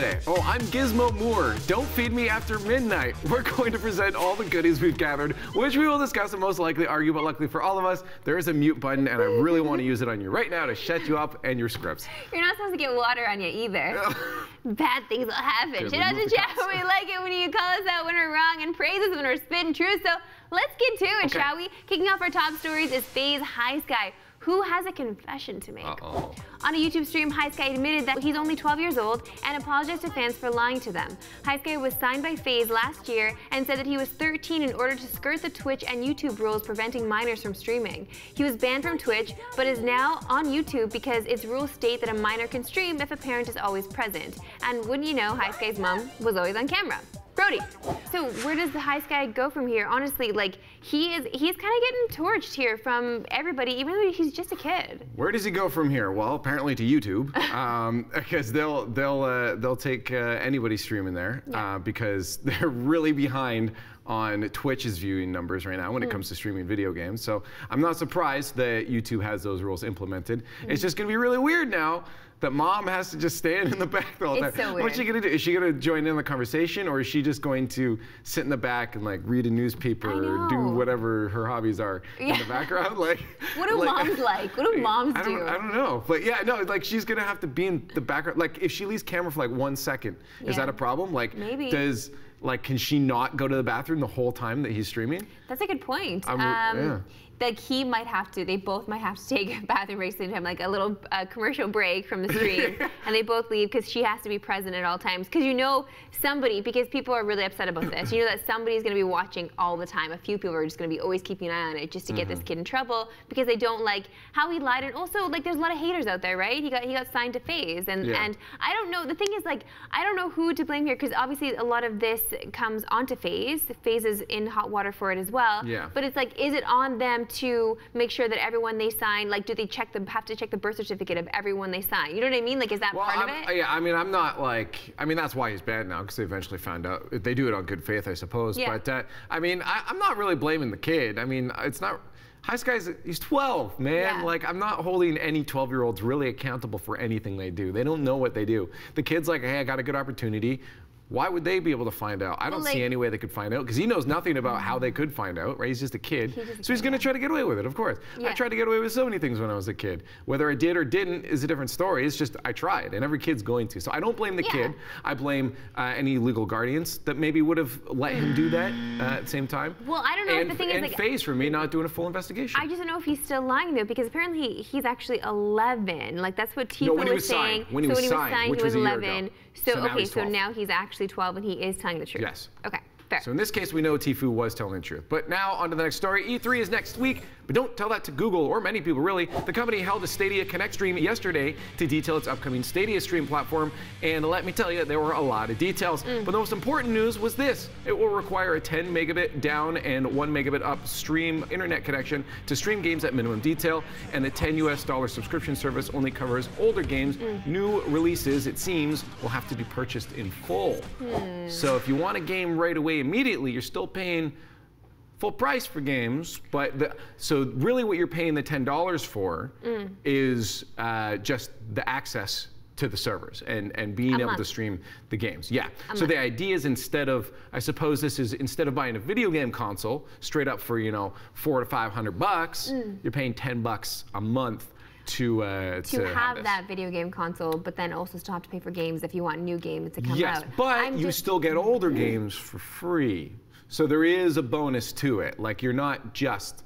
today? Oh, I'm Gizmo Moore. Don't feed me after midnight. We're going to present all the goodies we've gathered, which we will discuss and most likely argue, but luckily for all of us, there is a mute button, and I really want to use it on you right now to shut you up and your scripts. You're not supposed to get water on you either. Bad things will happen. Good, Shout out remove to chat when we like it when you call us out when we're wrong and praise us when we're spitting truth. So let's get to it, Okay. shall we? Kicking off our top stories is FaZe High Sky, who has a confession to make. Uh-oh. On a YouTube stream, High admitted that he's only 12 years old and apologized to fans for lying to them. High was signed by FaZe last year and said that he was 13 in order to skirt the Twitch and YouTube rules preventing minors from streaming. He was banned from Twitch, but is now on YouTube because its rules state that a minor can stream if a parent is always present. And wouldn't you know, Sky's mom was always on camera. Brody, so where does the high sky go from here? Honestly, like he is, he's kind of getting torched here from everybody, even though he's just a kid. Where does he go from here? Well, apparently to YouTube, um, because they'll they'll uh, they'll take uh, anybody streaming there uh, because they're really behind on Twitch's viewing numbers right now when it comes to streaming video games. So I'm not surprised that YouTube has those rules implemented. It's just gonna be really weird now. That mom has to just stand in the back all the whole It's time. so What's she gonna do? Is she gonna join in the conversation, or is she just going to sit in the back and like read a newspaper, or do whatever her hobbies are in the background? Like, What do like- moms like? What do moms I don't, do? I don't know, but yeah, no, like she's gonna have to be in the background. Like if she leaves camera for like one second, is that a problem? Like, Maybe. does like can she not go to the bathroom the whole time that he's streaming? That's a good point. Um, yeah. Like he might have to. They both might have to take a bathroom the same time, like a little uh, commercial break from the stream, and they both leave because she has to be present at all times. Because you know somebody, because people are really upset about this. You know that somebody's going to be watching all the time. A few people are just going to be always keeping an eye on it just to get Mm-hmm. this kid in trouble because they don't like how he lied. And also, like, there's a lot of haters out there, right? He got he got signed to FaZe, and Yeah. and I don't know. The thing is, like, I don't know who to blame here because obviously a lot of this comes onto FaZe. FaZe is in hot water for it as well. Yeah. But it's like, is it on them to make sure that everyone they sign, like, do they check the have to check the birth certificate of everyone they sign? You know what I mean? Like, is that Well, part I'm, of it? yeah, I mean, I'm not like, I mean, that's why he's banned now because they eventually found out. They do it on good faith, I suppose. Yeah. But uh, I mean, I, I'm not really blaming the kid. I mean, it's not. High Sky's he's 12, man. Yeah. Like I'm not holding any 12 year olds really accountable for anything they do. They don't know what they do. The kid's like, hey, I got a good opportunity. Why would they be able to find out? I don't Well, see any way they could find out because he knows nothing about how they could find out, right? He's just a kid. Just so he's going to try to get away with it, of course. I tried to get away with so many things when I was a kid. Whether I did or didn't is a different story. It's just I tried, and every kid's going to. So I don't blame the Yeah. kid. I blame uh, any legal guardians that maybe would have let him do that uh, at the same time. Well, I don't know if And, the thing is, like- FaZe for me not doing a full investigation. I just don't know if he's still lying though, because apparently he's actually 11. Like that's what Tfue No, when he was, was saying. signed. When he so was when he was signed, he was, was a year ago. 11. So, So okay, so now he's actually 12 and he is telling the truth. Yes. Okay, fair. So in this case, we know Tfue was telling the truth. But now on to the next story. E3 is next week, but don't tell that to Google or many people really. The company held a Stadia Connect stream yesterday to detail its upcoming Stadia stream platform, and let me tell you, there were a lot of details. Mm. But the most important news was this: it will require a 10 megabit down and 1 megabit up stream internet connection to stream games at minimum detail, and the 10 US dollar subscription service only covers older games. Mm. New releases, it seems, will have to be purchased in full. Hmm. So if you want a game right away immediately, you're still paying full price for games, but the, so really what you're paying the ten dollars for Mm. is uh, just the access to the servers and, and being able to stream the games. Yeah. so month. the idea is instead of, I suppose this is instead of buying a video game console straight up for you know four to five hundred bucks, you're paying ten bucks a month to uh, to have this. that video game console, but then also still have to pay for games if you want new games to come Yes, out. but I'm you still get older games for free. So there is a bonus to it. Like you're not just,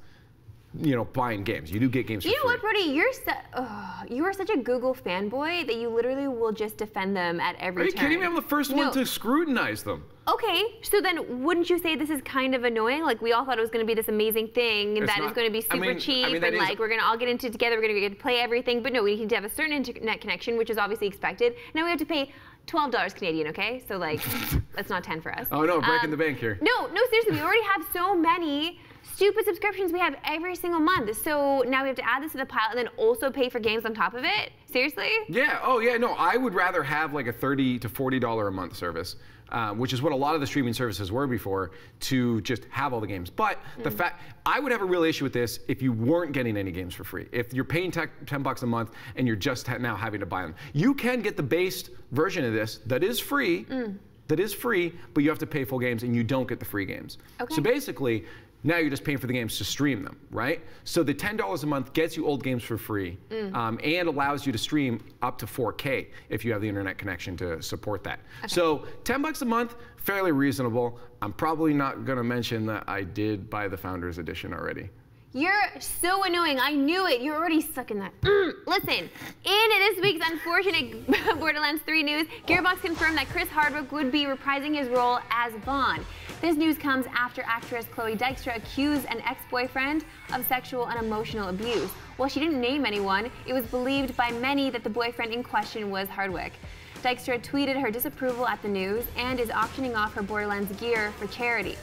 you know, buying games. You do get games You know free. what, Brody? You're su- ugh, you are such a Google fanboy that you literally will just defend them at every Are you turn. kidding me? I'm the first No. one to scrutinize them. Okay, so then wouldn't you say this is kind of annoying? Like we all thought it was going to be this amazing thing It's that is not- going to be I super mean- I cheap mean, and is- like we're going to all get into it together. We're going to get to play everything, but no, we need to have a certain internet connection, which is obviously expected. Now we have to pay twelve dollars Canadian. Okay, so like that's not ten for us. Oh no, breaking Um, the bank here. No, no, seriously, we already have so many stupid subscriptions we have every single month. So now we have to add this to the pile and then also pay for games on top of it. Seriously? Yeah. Oh, yeah. No, I would rather have like a thirty to forty dollar a month service uh, which is what a lot of the streaming services were before, to just have all the games. But the Mm. fact, I would have a real issue with this if you weren't getting any games for free. If you're paying tech, 10 bucks a month and you're just now having to buy them, you can get the base version of this that is free. Mm. That is free, but you have to pay full games and you don't get the free games. Okay. So basically, now you're just paying for the games to stream them, right? So the $10 a month gets you old games for free Mm. um, and allows you to stream up to 4K if you have the internet connection to support that. So 10 bucks a month, fairly reasonable. I'm probably not going to mention that I did buy the Founders Edition already. You're so annoying. I knew it. You're already stuck in that. Mm. Listen, in this week's unfortunate Borderlands 3 news, Gearbox confirmed that Chris Hardwick would be reprising his role as Vaughn. This news comes after actress Chloe Dykstra accused an ex-boyfriend of sexual and emotional abuse. While she didn't name anyone, it was believed by many that the boyfriend in question was Hardwick. Dykstra tweeted her disapproval at the news and is auctioning off her Borderlands gear for charity.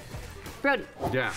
Brody, Yeah.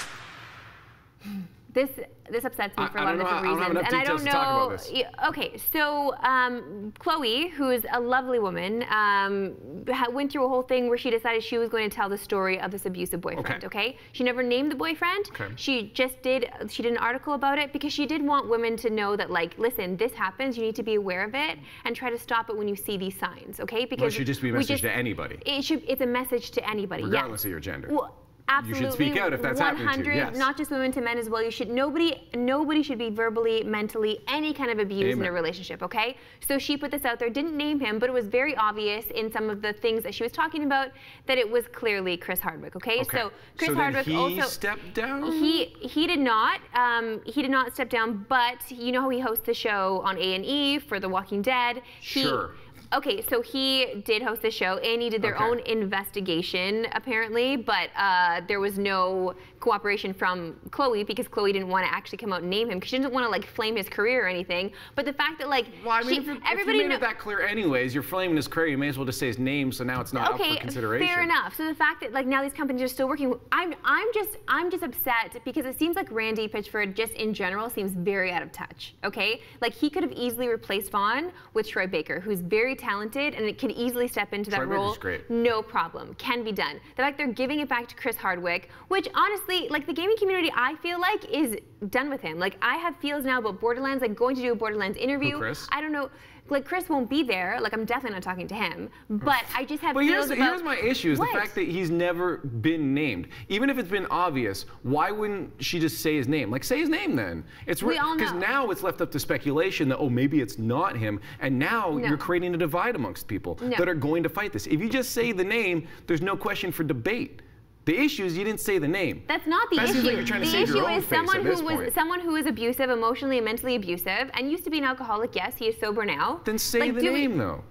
this this upsets me I- for a I lot of different I reasons, enough and I don't details to talk about know. Okay, so um, Chloe, who's a lovely woman, um, ha- went through a whole thing where she decided she was going to tell the story of this abusive boyfriend. Okay. Okay, she never named the boyfriend. Okay. She just did. She did an article about it because she did want women to know that, like, listen, this happens. You need to be aware of it and try to stop it when you see these signs. Okay, because Well, it should just be a message just- to anybody, It should. It's a message to anybody. regardless yes. of your gender. Well, You absolutely. should speak out if that's happening to you, 100, yes. Not just women to men as well. You should. Nobody. Nobody should be verbally, mentally, any kind of abused in a relationship. Okay. So she put this out there. Didn't name him, but it was very obvious in some of the things that she was talking about that it was clearly Chris Hardwick. Okay. Okay. So Chris so Hardwick he also. stepped down? He he did not um, he did not step down, but you know how he hosts the show on A and E for The Walking Dead. He, Sure. Okay, so he did host the show. And he did their Okay. own investigation apparently, but uh, there was no cooperation from Chloe because Chloe didn't want to actually come out and name him because she didn't want to like flame his career or anything. But the fact that like Well, I mean, she- if, you- if everybody you made it that clear anyways, you're flaming his career, you may as well just say his name so now it's not up okay, for consideration. fair enough. So the fact that like now these companies are still working, I'm I'm just I'm just upset because it seems like Randy Pitchford just in general seems very out of touch. Okay, like he could have easily replaced Vaughn with Troy Baker, who's very talented and it can easily step into that Troy role. great. No problem, can be done. The fact they're giving it back to Chris Hardwick, which honestly, like the gaming community, I feel like is done with him. Like I have feels now about Borderlands, like going to do a Borderlands interview. Chris? I don't know. Like Chris won't be there. Like I'm definitely not talking to him. Hmm. But I just have But here's, about. here's my issue is What? the fact that he's never been named. Even if it's been obvious, why wouldn't she just say his name? Like say his name then. It's because now it's left up to speculation that oh maybe it's not him, and now No. you're creating a divide amongst people No. that are going to fight this. If you just say the name, there's no question for debate. The issue is you didn't say the name. That's not the That issue. like you're trying the issue is someone who was point. someone who is abusive, emotionally and mentally abusive, and used to be an alcoholic. Yes, he is sober now. Then say Like, the do we- name though.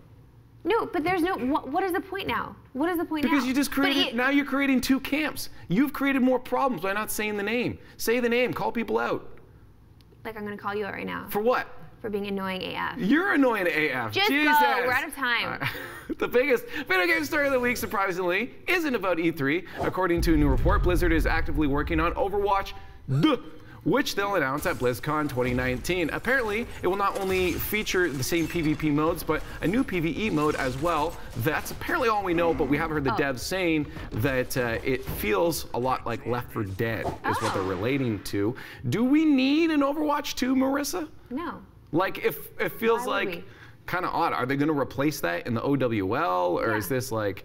No, but there's no. What, what is the point now? What is the point Because now? you just created, it- now you're creating two camps. You've created more problems by not saying the name. Say the name, call people out. like I'm gonna call you out right now For what? For being annoying AF. You're annoying AF. Just go, Jesus. we're out of time. The biggest video game story of the week, surprisingly, isn't about E3. According to a new report, Blizzard is actively working on Overwatch, duh, which they'll announce at BlizzCon 2019. Apparently, it will not only feature the same PvP modes, but a new PvE mode as well. That's apparently all we know, but we have heard the Oh. devs saying that uh, it feels a lot like Left 4 Dead, is what they're Oh. relating to. Do we need an Overwatch 2, Marissa? No. Like, if it feels Why like kind of odd. Are they going to replace that in the OWL, or is this like?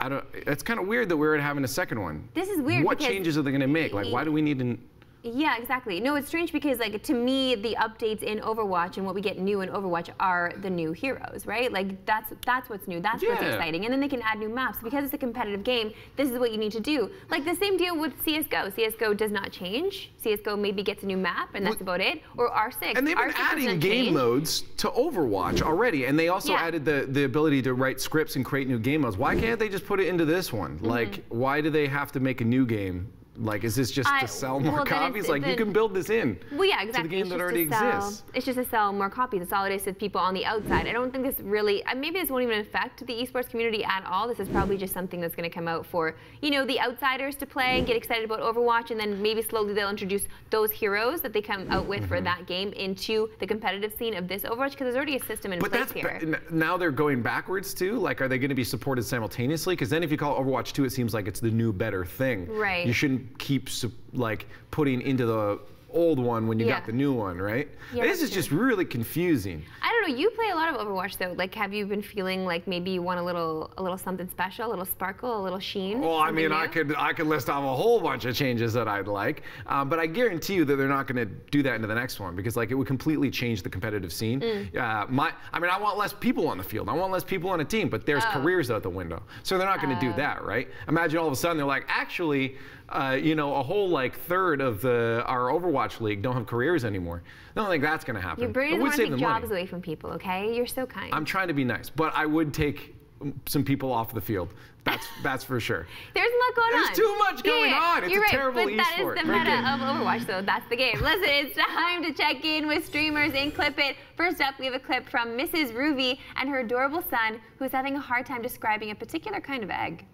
I don't. It's kind of weird that we're having a second one. This is weird What changes are they going to make? Like, why do we need an? Yeah, exactly. No, it's strange because like to me, the updates in Overwatch and what we get new in Overwatch are the new heroes, right? Like that's that's what's new. That's what's exciting. And then they can add new maps because it's a competitive game. This is what you need to do. Like the same deal with CS:GO. CS:GO does not change. CS:GO maybe gets a new map and that's about it. Or R6. And they've been R6 adding game change. modes to Overwatch already, and they also Yeah. added the the ability to write scripts and create new game modes. Why can't they just put it into this one? Mm-hmm. Like, why do they have to make a new game Like, is this just I- to sell more well, it's- copies? Like, you can build this in Well, yeah, to exactly. the game It's that just already to sell- exists. It's just to sell more copies. That's all it is to people on the outside. I don't think this really, uh, maybe this won't even affect the esports community at all. This is probably just something that's going to come out for, you know, the outsiders to play and get excited about Overwatch, and then maybe slowly they'll introduce those heroes that they come out with Mm-hmm. for that game into the competitive scene of this Overwatch, because there's already a system in But place here. n- now they're going backwards too. Like, are they going to be supported simultaneously? Because then, if you call Overwatch 2, it seems like it's the new, better thing. Right. You shouldn't keep su- like putting into the old one when you Yeah. got the new one, right? Yeah, this is just really confusing. I don't know. You play a lot of Overwatch though. Like, have you been feeling like maybe you want a little, a little something special, a little sparkle, a little sheen? Well, I mean, I could I could list off a whole bunch of changes that I'd like, um, but I guarantee you that they're not going to do that into the next one because like it would completely change the competitive scene. Mm. Uh, my, I mean, I want less people on the field. I want less people on a team, but there's Oh. careers out the window, so they're not going to do Oh. that, right? Imagine all of a sudden they're like, actually, uh, you know, a whole like third of the our Overwatch league don't have careers anymore. I don't think that's going to happen. Your brain it doesn't would want to save take them money. jobs away from people, okay? You're so kind. I'm trying to be nice, but I would take um, some people off the field. That's that's for sure. There's a lot going There's on. There's too much going on. It's you're a right, terrible but that is esport. the meta game. of Overwatch, so that's the game. Listen, it's time to check in with streamers and clip it. First up, we have a clip from Mrs. Ruby and her adorable son, who's having a hard time describing a particular kind of egg.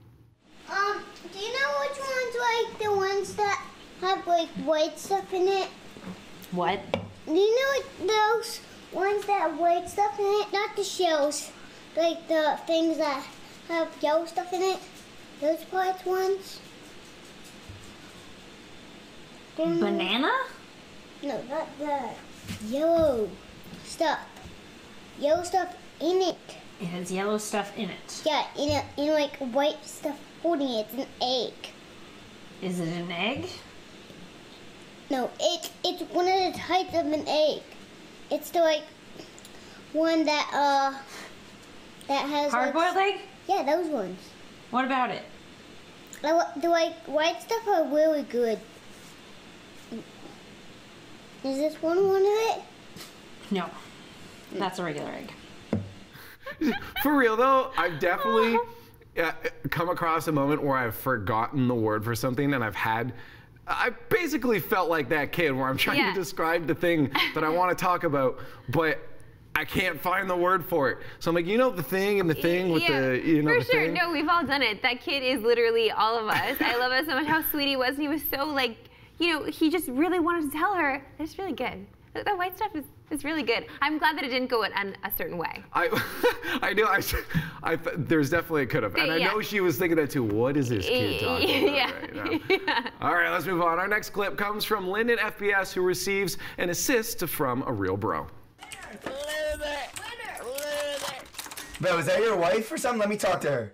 Um, do you know which ones like the ones that have like white stuff in it? What? Do you know those ones that have white stuff in it? Not the shells, like the things that have yellow stuff in it. Those parts ones. Banana? No, not the yellow stuff. Yellow stuff in it. It has yellow stuff in it. Yeah, in a, in like white stuff holding it. It's an egg. Is it an egg? No, it's it's one of the types of an egg. It's the like one that uh that has Hard boiled like, egg? yeah those ones. What about it? The, wa- the like white stuff are really good. Is this one one of it? No. That's a regular egg. For real though, I've definitely uh, come across a moment where I've forgotten the word for something, and I've had. I basically felt like that kid where I'm trying Yeah. to describe the thing that I want to talk about, but I can't find the word for it. So I'm like, you know, the thing and the thing with yeah, the, you know, for the sure. thing. No, we've all done it. That kid is literally all of us. I love it so much. How sweet he was, and he was so like, you know, he just really wanted to tell her. It's really good. That white stuff is, is really good. I'm glad that it didn't go in a certain way. I, I know. I, I, there's definitely a could have, and I Yeah. know she was thinking that too. What is this kid talking about Yeah. right now? Yeah. All right, let's move on. Our next clip comes from Lyndon FPS, who receives an assist from a real bro. Bro, is that your wife or something? Let me talk to her.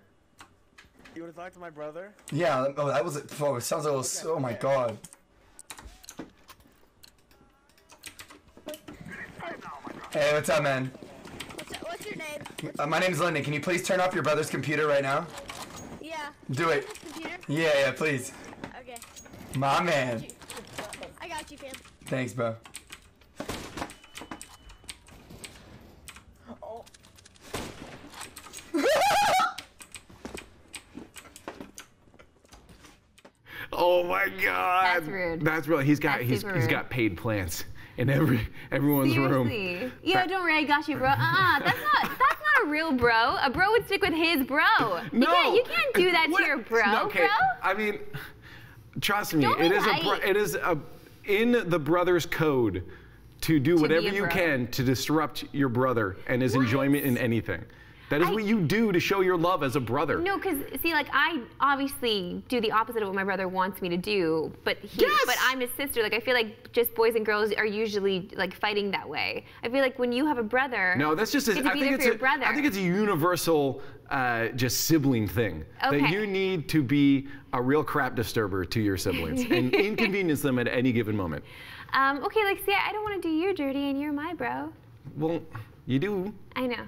You want to talk to my brother? Yeah, oh, that was, oh, it sounds a little, oh my god. Hey, what's up, man? What's, what's your name? Uh, my name's Lyndon. Can you please turn off your brother's computer right now? Yeah. Do it. Computer? Yeah, yeah, please. Okay. My man. I got you, fam. Thanks, bro. Oh my God! That's rude. That's real. He's got That's he's super he's rude. got paid plants in every everyone's room. Seriously. Yeah, That- don't worry, I got you, bro. Uh-uh, that's not that's not a real bro. A bro would stick with his bro. You No, can't, you can't do that What- to your bro, no, okay. bro. I mean, trust me, Don't it is a bro- it is a in the brother's code to do whatever you can to disrupt your brother and his enjoyment in anything. That is I- what you do to show your love as a brother. No, because see, like I obviously do the opposite of what my brother wants me to do, but he, Yes! but I'm his sister. Like I feel like just boys and girls are usually like fighting that way. I feel like when you have a brother, No, that's just. A, you I think it's a, brother. I think it's a universal, uh, just sibling thing. That you need to be a real crap disturber to your siblings and inconvenience them at any given moment. um, okay, like see, I don't want to do your dirty, and you're my bro. Well, you do. I know.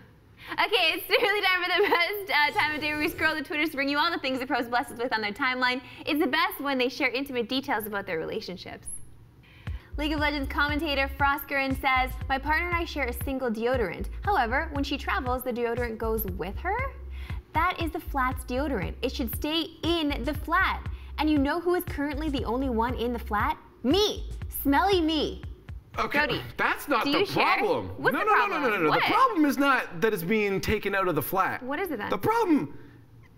Okay, it's really time for the best uh, time of day where we scroll the Twitters to bring you all the things the pros bless us with on their timeline. It's the best when they share intimate details about their relationships. League of Legends commentator Froskurinn says, My partner and I share a single deodorant. However, when she travels, the deodorant goes with her. That is the flat's deodorant. It should stay in the flat. And you know who is currently the only one in the flat? Me. Smelly me. Okay, Brody, that's not the problem. What's no, the no, no, no, no, no, no. The problem is not that it's being taken out of the flat. What is it then? The problem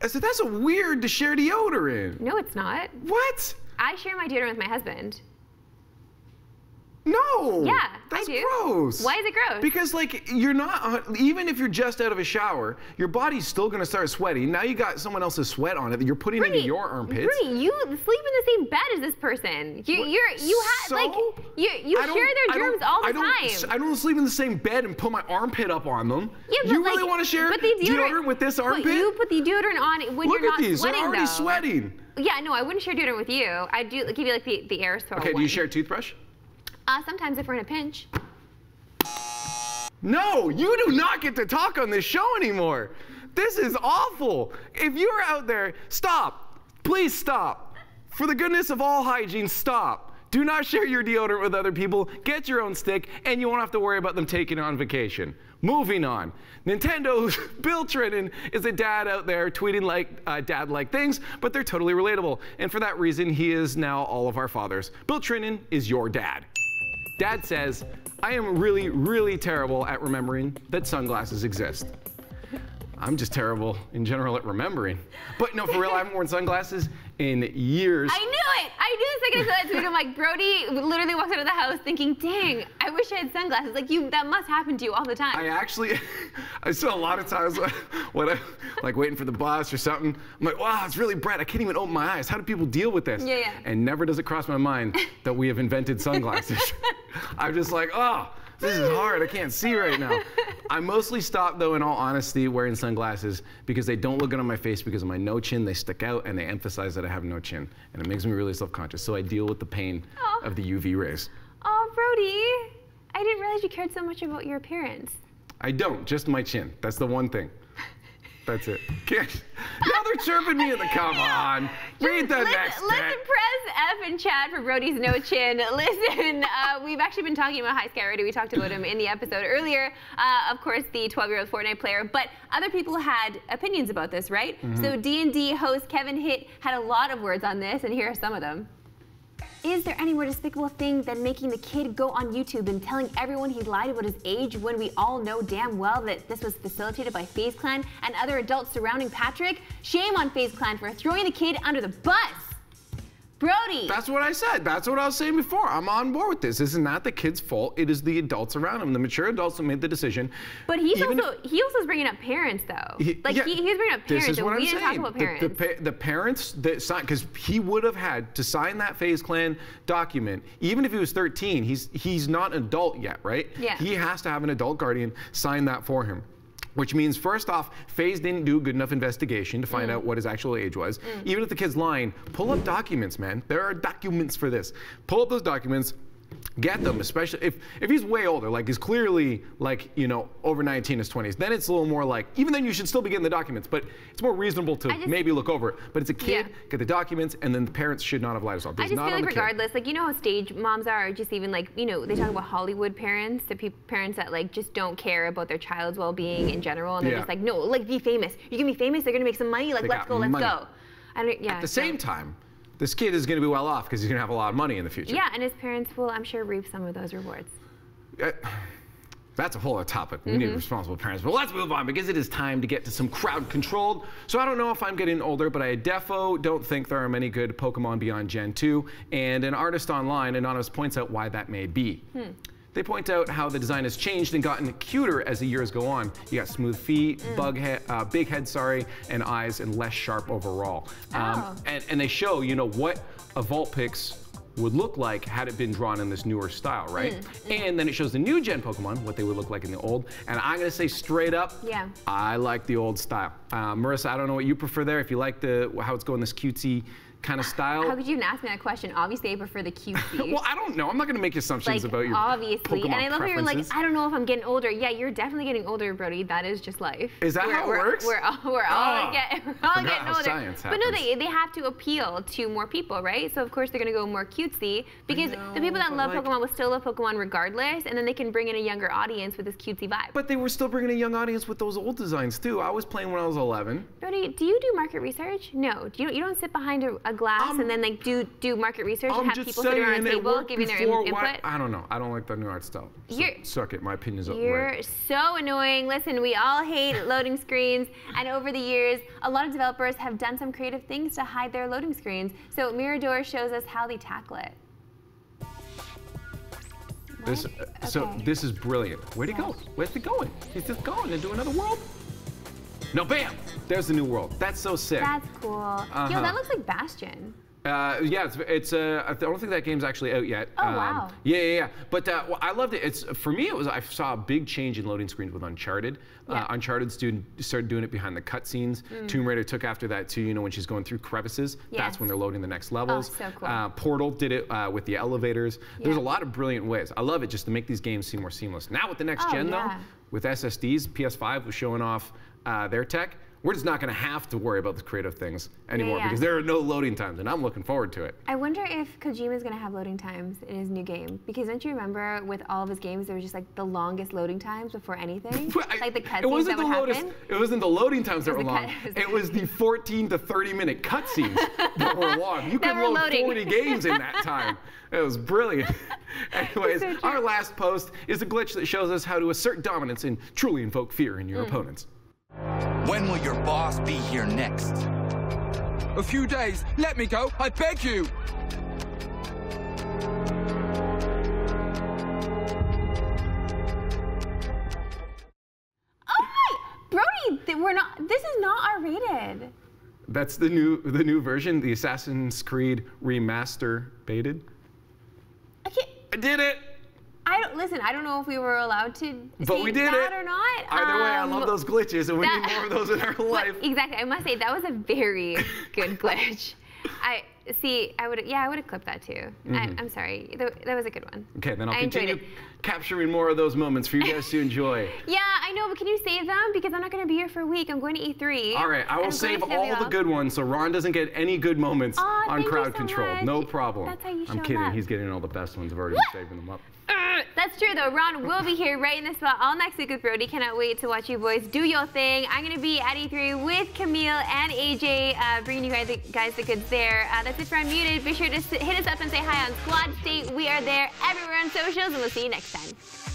is that that's a weird to share deodorant. No, it's not. What? I share my deodorant with my husband. No. Yeah, that's I do. gross. Why is it gross? Because like you're not even if you're just out of a shower, your body's still gonna start sweating. Now you got someone else's sweat on it that you're putting into your armpits. Brody, you sleep in the same bed as this person. You, What? you're, you have So? like, you, you share their germs all the I time. I don't sleep in the same bed and put my armpit up on them. Yeah, but you like, really want to share but the deodorant, with this but armpit? you put the deodorant on when Look you're at not these. sweating, They're already though. sweating. Yeah, no, I wouldn't share deodorant with you. I'd do give you like the, the aerosol. Okay, do you share a toothbrush? Uh, sometimes if we're in a pinch. No, you do not get to talk on this show anymore. This is awful. If you're out there, stop. Please stop. For the goodness of all hygiene, stop. Do not share your deodorant with other people. Get your own stick, and you won't have to worry about them taking on vacation. Moving on. Nintendo's Bill Trinen is a dad out there tweeting like uh, dad-like things, but they're totally relatable. And for that reason, he is now all of our fathers. Bill Trinen is your dad. Dad says, I am really, really terrible at remembering that sunglasses exist. I'm just terrible in general at remembering. But no, for real, I haven't worn sunglasses in years. I knew it. I knew the second I saw that tweet. I'm like, Brody literally walks out of the house thinking, "Dang, I wish I had sunglasses." Like you, that must happen to you all the time. I actually, I saw a lot of times when I, like waiting for the bus or something, I'm like, wow, it's really bright. I can't even open my eyes. How do people deal with this? Yeah, yeah. And never does it cross my mind that we have invented sunglasses. I'm just like, oh, this is hard. I can't see right now. I mostly stop, though, in all honesty, wearing sunglasses because they don't look good on my face because of my no chin. They stick out and they emphasize that I have no chin. And it makes me really self-conscious. So I deal with the pain Aw. of the UV rays. oh, Brody, I didn't realize you cared so much about your appearance. I don't, just my chin. That's the one thing. That's it. Can't, now they're chirping me in the come on. Read the listen, next listen, bit. press F and chat for Brody's no chin. Listen, uh, we've actually been talking about High Sky already. We talked about him in the episode earlier. Uh, of course, the 12-year-old Fortnite player, but other people had opinions about this, right? Mm-hmm. So D&D host Kevin Hitt had a lot of words on this, and here are some of them. Is there any more despicable thing than making the kid go on YouTube and telling everyone he lied about his age when we all know damn well that this was facilitated by FaZe Clan and other adults surrounding Patrick? Shame on FaZe Clan for throwing the kid under the bus. Brody. That's what I said. That's what I was saying before. I'm on board with this. This is not the kid's fault. It is the adults around him, the mature adults who made the decision. but he's Even also he also is bringing up parents though. He- like yeah, he, he's bringing up parents. This is what we I'm didn't saying. talk about The- parents. The, pa- the parents that signed, because he would have had to sign that FaZe Clan document, even if he was 13. He's he's not an adult yet, right? Yeah. He has to have an adult guardian sign that for him. Which means, first off, FaZe didn't do a good enough investigation to Mm. find out what his actual age was. Even if the kid's lying, pull up documents, man. There are documents for this. Pull up those documents, get them, especially if, if he's way older, like he's clearly like, you know, over 19 in his 20s, then it's a little more like, even then you should still be getting the documents, but it's more reasonable to just- maybe look over it. But it's a kid, Yeah. get the documents, and then the parents should not have lied as well. I just not feel like the kid. regardless, like you know how stage moms are, or just even like you know they talk about Hollywood parents, the parents that like just don't care about their child's well-being in general, and they're Yeah. just like, no, like be famous. You can be famous. They're gonna make some money. Like They let's go, let's go. I don't, yeah. At the same time, this kid is going to be well off because he's going to have a lot of money in the future. Yeah, and his parents will, I'm sure, reap some of those rewards. Uh, That's a whole other topic. We Mm-hmm. need responsible parents. But let's move on because it is time to get to some crowd controlled. So I don't know if I'm getting older, but I defo don't think there are many good Pokemon beyond Gen 2. And an artist online, Anonymous, points out why that may be. Hmm. They point out how the design has changed and gotten cuter as the years go on. You got smooth feet, Mm. bug head, uh, big head, sorry, and eyes, and less sharp overall. Um, Oh. and, and they show, you know, what a Vulpix would look like had it been drawn in this newer style, right? Mm, And then it shows the new gen Pokemon, what they would look like in the old. And I'm gonna say straight up, Yeah. I like the old style. Uh, Marissa, I don't know what you prefer there. If you like the how it's going this cutesy kind of style. How could you even ask me that question? Obviously, I prefer the cutesy. well, I don't know. I'm not gonna make assumptions like about your obviously, Pokemon and I love how you're like. I don't know if I'm getting older. Yeah, you're definitely getting older, Brody. That is just life. Is that We're- how it we're- works? We're all, we're all, Oh, get, we're all getting older. science but no, they they have to appeal to more people, right? So of course they're gonna go more cutesy because know, the people that love like- Pokemon will still love Pokemon regardless, and then they can bring in a younger audience with this cutesy vibe. But they were still bringing a young audience with those old designs too. I was playing when I was 11. Brody, do you do market research? No, do you you don't sit behind a, a glass I'm- and then like do do market research and I'm have just people sit around a table giving their before. in- Why- input? I don't know. I don't like the new art style. So You're- suck it. My opinion's You're right. so annoying. Listen, we all hate loading screens, and over the years, a lot of developers have done some creative things to hide their loading screens. So Mirador shows us how they tackle it. This, So Okay. this is brilliant. Where'd he go? Where's he going? He's just going into another world. No, bam! There's the new world. That's so sick. That's cool. Yo, Uh-huh. that looks like Bastion. Uh, yeah, it's, it's uh, I don't think that game's actually out yet. Oh, wow. Yeah, yeah, yeah. But uh, well, I loved it. It's for me. It was I saw a big change in loading screens with Uncharted. Yeah. Uh, Uncharted student started doing it behind the cutscenes. Tomb Raider took after that too. You know when she's going through crevices, Mm. Yes. That's when they're loading the next levels. Oh, so cool. Uh, Portal did it uh, with the elevators. Yeah. There's a lot of brilliant ways. I love it just to make these games seem more seamless. Now with the next Oh, gen yeah. though, with SSDs, PS5 was showing off uh, their tech. We're just not going to have to worry about the creative things anymore yeah. because there are no loading times, and I'm looking forward to it. I wonder if Kojima is gonna have loading times in his new game. Because don't you remember with all of his games, there was just like the longest loading times before anything? I- like the it cutscenes that would happen? It wasn't the loading times that were long. It was the 14 to 30 minute cutscenes that were long. You could load loading. 40 games in that time. It was brilliant. Anyways, so our last post is a glitch that shows us how to assert dominance and truly invoke fear in your opponents. When will your boss be here next? A few days. Let me go. I beg you. Oh my, Brody, th- we're not. This is not R rated. That's the new the new version, the Assassin's Creed remaster baited. I can't. I did it. I don't listen. I don't know if we were allowed to But we did that it. or not. Either way, I Um, love those glitches, and we that- need more of those in our life. Exactly. I must say that was a very good glitch. I see. I would. Yeah, I would have clipped that too. I, I'm sorry. That, that was a good one. Mm-hmm. Okay, then I'll I continue capturing more of those moments for you guys to enjoy. Yeah, I know, but can you save them? Because I'm not going to be here for a week. I'm going to E3. All right, I will save all the good ones so Ron doesn't get any good moments Aw, on crowd so control. much. No problem. That's how you show I'm kidding. love. He's getting all the best ones. I've already been saving them up. That's true though. Ron will be here right in the spot all next week with Brody. Cannot wait to watch you boys do your thing. I'm gonna be at E3 with Camille and AJ, uh, bringing you guys the, guys the goods there. Uh, that's it for Unmuted. Be sure to hit us up and say hi on Squad State. We are there everywhere on socials, and we'll see you next time.